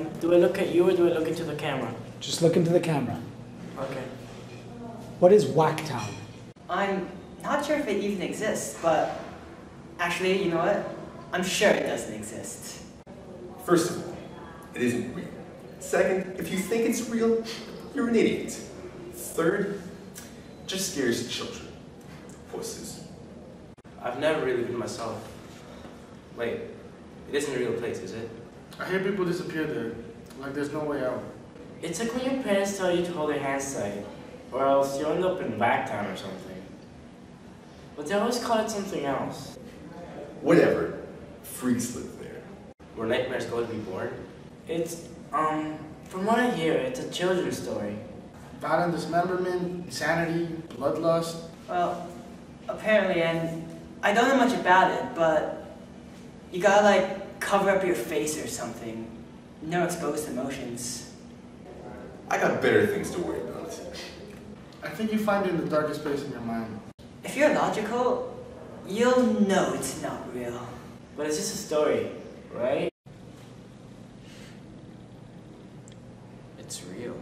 Um, do I look at you or do I look into the camera? Just look into the camera. Okay. What is Whacktown? I'm not sure if it even exists, but actually, you know what? I'm sure it doesn't exist. First of all, it isn't real. Second, if you think it's real, you're an idiot. Third, it just scares children. Pussies. I've never really been myself. Wait, it isn't a real place, is it? I hear people disappear there, like there's no way out. It's like when your parents tell you to hold their hands tight, or else you'll end up in Backtown or something. But they always call it something else. Whatever. Freaks live there. Where nightmares go to be born? It's, um, from what I hear, it's a children's story. Violent dismemberment, insanity, bloodlust. Well, apparently, and I don't know much about it, but you gotta like cover up your face or something. No exposed emotions. I got better things to worry about. I think you find it in the darkest place in your mind. If you're logical, you'll know it's not real. But it's just a story, right? It's real.